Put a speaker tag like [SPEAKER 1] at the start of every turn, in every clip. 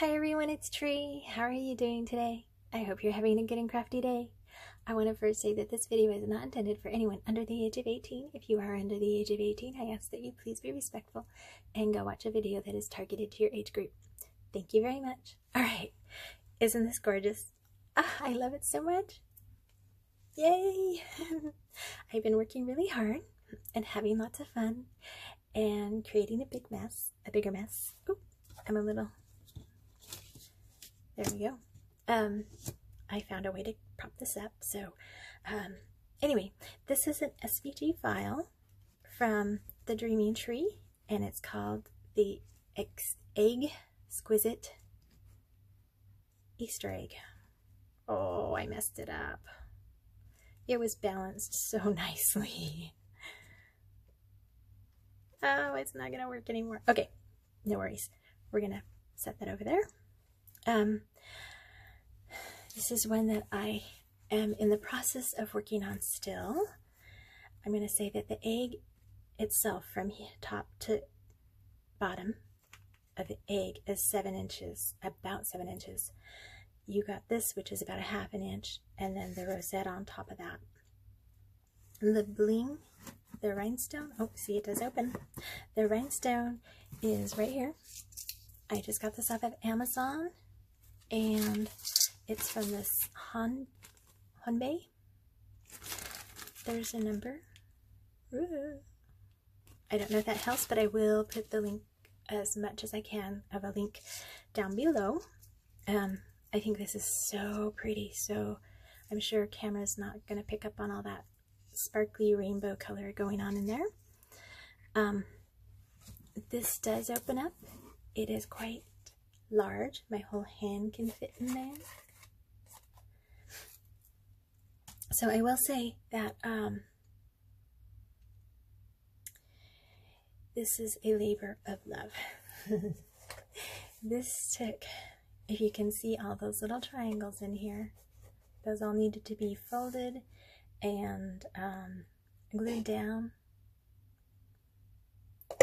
[SPEAKER 1] Hi everyone, it's Tree. How are you doing today? I hope you're having a good and crafty day. I want to first say that this video is not intended for anyone under the age of 18. If you are under the age of 18, I ask that you please be respectful and go watch a video that is targeted to your age group. Thank you very much. Alright, isn't this gorgeous? Ah, I love it so much. Yay! I've been working really hard and having lots of fun and creating a big mess, a bigger mess. Oop, I'm a little there we go. Um, I found a way to prop this up. So, um, anyway, this is an SVG file from the Dreaming Tree, and it's called the Ex Egg Exquisite Easter Egg. Oh, I messed it up. It was balanced so nicely. Oh, it's not going to work anymore. Okay, no worries. We're going to set that over there. Um, this is one that I am in the process of working on still. I'm going to say that the egg itself from top to bottom of the egg is seven inches, about seven inches. You got this, which is about a half an inch, and then the rosette on top of that. And the bling, the rhinestone, oh, see it does open. The rhinestone is right here. I just got this off of Amazon and it's from this Han Honbay. There's a number. I don't know if that helps, but I will put the link as much as I can of a link down below. Um, I think this is so pretty, so I'm sure camera's not going to pick up on all that sparkly rainbow color going on in there. Um, this does open up. It is quite large. My whole hand can fit in there. So I will say that um, this is a labor of love. this took, if you can see all those little triangles in here, those all needed to be folded and um, glued down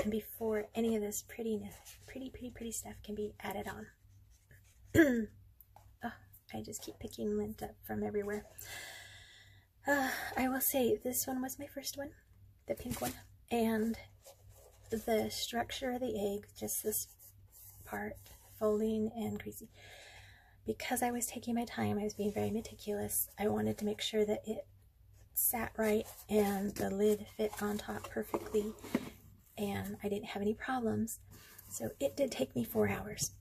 [SPEAKER 1] and before any of this prettiness, pretty, pretty, pretty stuff can be added on. oh, I just keep picking lint up from everywhere. Uh, I will say this one was my first one, the pink one, and the structure of the egg, just this part, folding and greasy. Because I was taking my time, I was being very meticulous, I wanted to make sure that it sat right and the lid fit on top perfectly and I didn't have any problems. So it did take me four hours.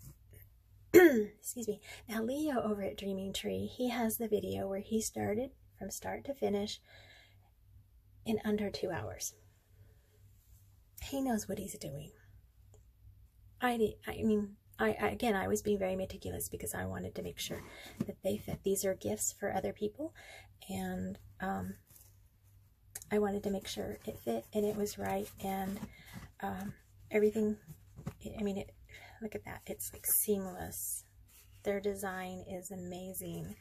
[SPEAKER 1] Excuse me. Now Leo over at Dreaming Tree, he has the video where he started from start to finish in under two hours. He knows what he's doing. I I mean, I, I, again, I was being very meticulous because I wanted to make sure that they fit. These are gifts for other people, and um, I wanted to make sure it fit and it was right and um, everything, I mean, it, look at that. It's like seamless. Their design is amazing.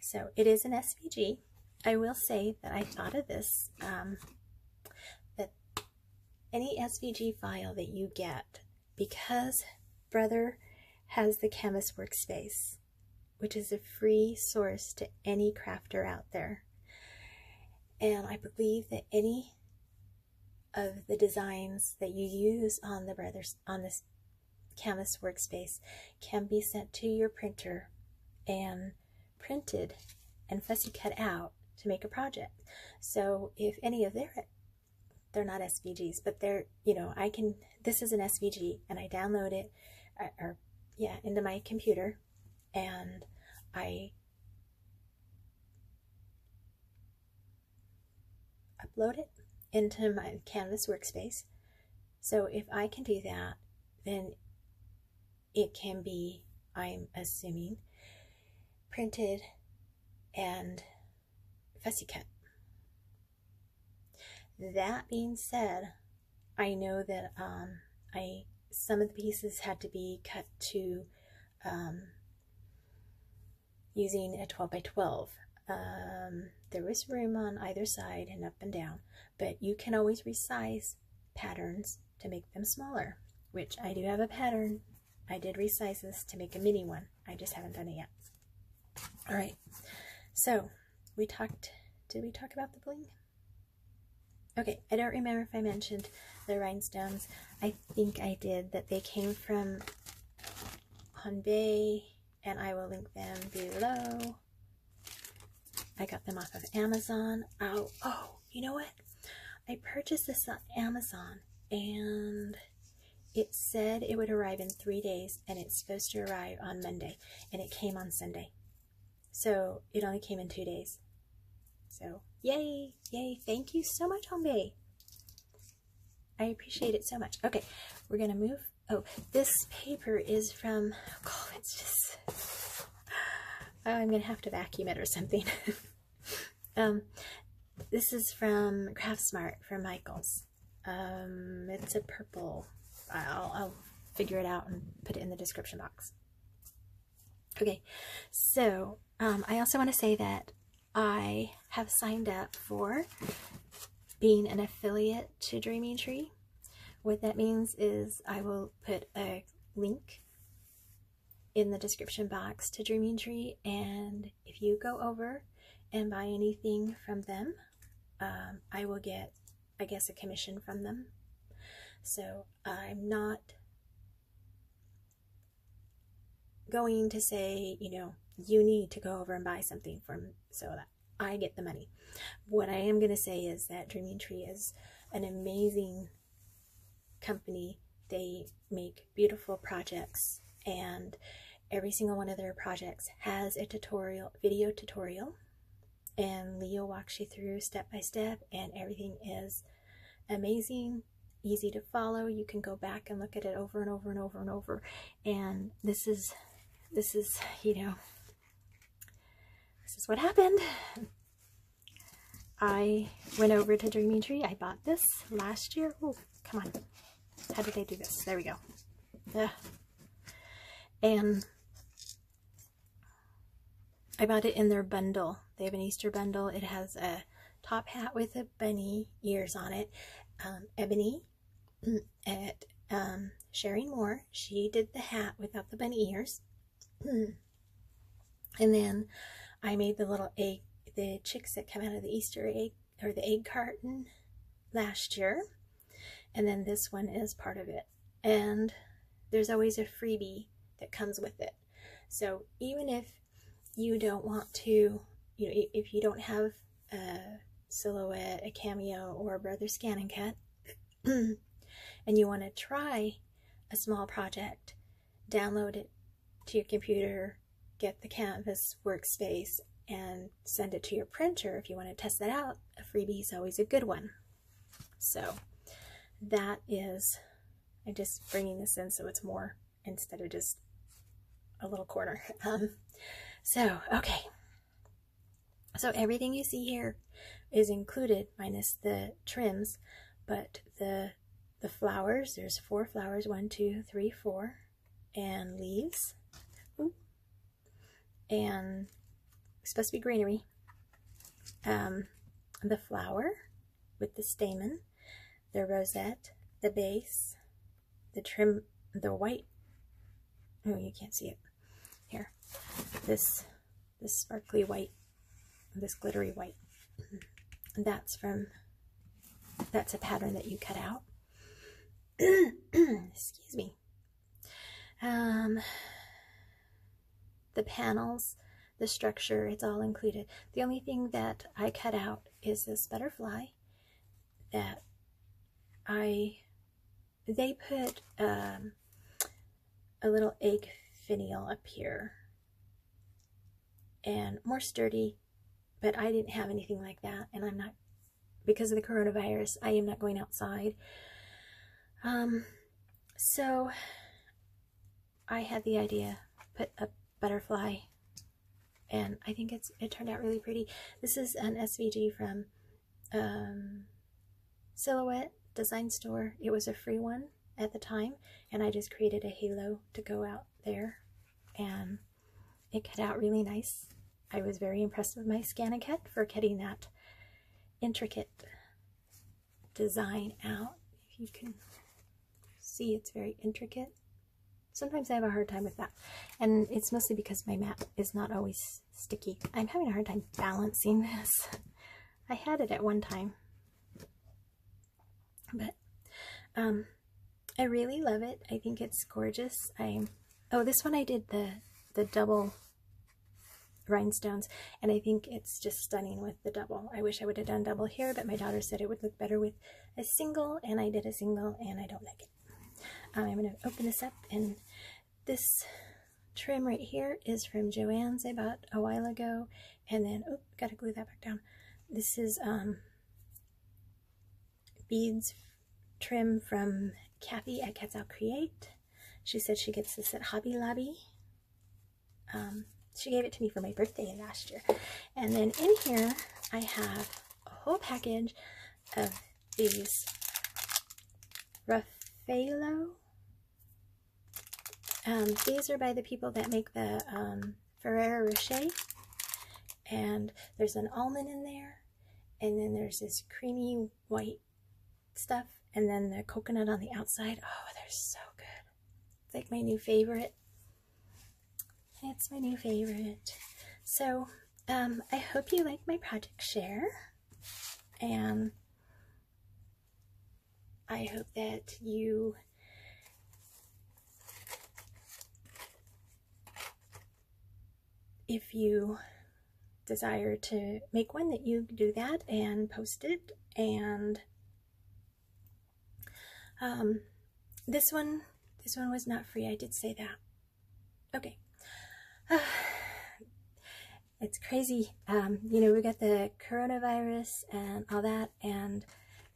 [SPEAKER 1] So it is an SVG. I will say that I thought of this, um, that any SVG file that you get, because Brother has the Canvas Workspace, which is a free source to any crafter out there, and I believe that any of the designs that you use on the brothers on this canvas workspace can be sent to your printer and printed and fussy cut out to make a project. So if any of their they're not SVGs, but they're, you know, I can, this is an SVG and I download it uh, or yeah, into my computer and I upload it into my Canvas workspace. So if I can do that, then it can be, I'm assuming, printed and fussy cut. That being said, I know that um, I some of the pieces had to be cut to um, using a 12 by 12 um, there was room on either side and up and down, but you can always resize patterns to make them smaller, which I do have a pattern I did resize this to make a mini one. I just haven't done it yet. All right. So we talked, did we talk about the bling? Okay, I don't remember if I mentioned the rhinestones. I think I did, that they came from Honbay, and I will link them below. I got them off of Amazon. Oh, oh, you know what? I purchased this on Amazon, and it said it would arrive in three days, and it's supposed to arrive on Monday, and it came on Sunday. So it only came in two days. So yay, yay. Thank you so much, Honbay. I appreciate it so much. Okay, we're to move. Oh, this paper is from, oh, it's just, I'm going to have to vacuum it or something. um, this is from Craftsmart from Michaels. Um, it's a purple. I'll, I'll figure it out and put it in the description box. Okay, so um, I also want to say that I have signed up for being an affiliate to Dreaming Tree. What that means is I will put a link in the description box to Dreaming Tree, and if you go over and buy anything from them, um, I will get, I guess, a commission from them. So I'm not going to say, you know, you need to go over and buy something from so that I get the money. What I am going to say is that Dreaming Tree is an amazing company. They make beautiful projects and every single one of their projects has a tutorial, video tutorial and Leo walks you through step by step and everything is amazing easy to follow you can go back and look at it over and over and over and over and this is this is you know this is what happened. I went over to Dreaming Tree. I bought this last year. Oh, come on. How did I do this? There we go. Yeah. And I bought it in their bundle. They have an Easter bundle. It has a top hat with a bunny ears on it. Um, Ebony at um, Sharing Moore. She did the hat without the bunny ears. and then I made the little egg, the chicks that come out of the Easter egg or the egg carton last year. And then this one is part of it. And there's always a freebie that comes with it. So even if you don't want to, you know, if you don't have a silhouette, a cameo, or a brother scan and cut, and you want to try a small project, download it to your computer get the Canvas workspace and send it to your printer if you want to test that out. A freebie is always a good one. So that is, I'm just bringing this in so it's more instead of just a little corner. Um, so, okay. So everything you see here is included minus the trims, but the the flowers, there's four flowers, one, two, three, four, and leaves, and supposed to be greenery. Um, the flower with the stamen, the rosette, the base, the trim, the white. Oh, you can't see it. This, this sparkly white, this glittery white. That's from, that's a pattern that you cut out. Excuse me. Um, the panels, the structure, it's all included. The only thing that I cut out is this butterfly that I, they put um, a little egg finial up here and more sturdy, but I didn't have anything like that and I'm not, because of the coronavirus, I am not going outside. Um, so I had the idea, put a butterfly and I think it's it turned out really pretty. This is an SVG from um, Silhouette Design Store. It was a free one at the time and I just created a halo to go out there and it cut out really nice. I was very impressed with my ScanNCut for getting that intricate design out. If you can see, it's very intricate. sometimes I have a hard time with that. And it's mostly because my mat is not always sticky. I'm having a hard time balancing this. I had it at one time. But um, I really love it. I think it's gorgeous. I Oh, this one I did the, the double rhinestones and I think it's just stunning with the double. I wish I would have done double here but my daughter said it would look better with a single and I did a single and I don't like it. Um, I'm going to open this up and this trim right here is from Joann's I bought a while ago and then oh gotta glue that back down. This is um, beads trim from Kathy at Quetzal Create. She said she gets this at Hobby Lobby. Um, she gave it to me for my birthday last year. And then in here, I have a whole package of these Raffaello. Um, these are by the people that make the um, Ferrero Rocher. And there's an almond in there. And then there's this creamy white stuff. And then the coconut on the outside. Oh, they're so good. It's like my new favorite. It's my new favorite. So, um, I hope you like my project share. And I hope that you if you desire to make one that you do that and post it and um, this one this one was not free I did say that okay it's crazy. Um, you know, we got the coronavirus and all that, and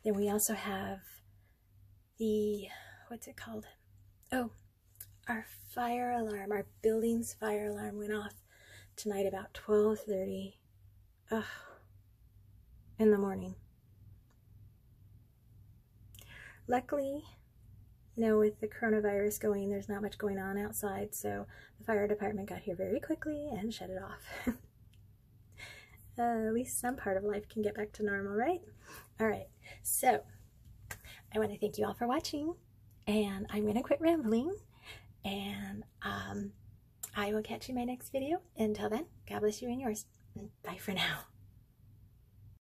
[SPEAKER 1] then we also have the, what's it called? Oh, our fire alarm, our building's fire alarm went off tonight about 12.30 ugh, in the morning. Luckily, you know, with the coronavirus going, there's not much going on outside, so the fire department got here very quickly and shut it off. uh, at least some part of life can get back to normal, right? All right, so I want to thank you all for watching, and I'm going to quit rambling, and um, I will catch you in my next video. Until then, God bless you and yours. Bye for now.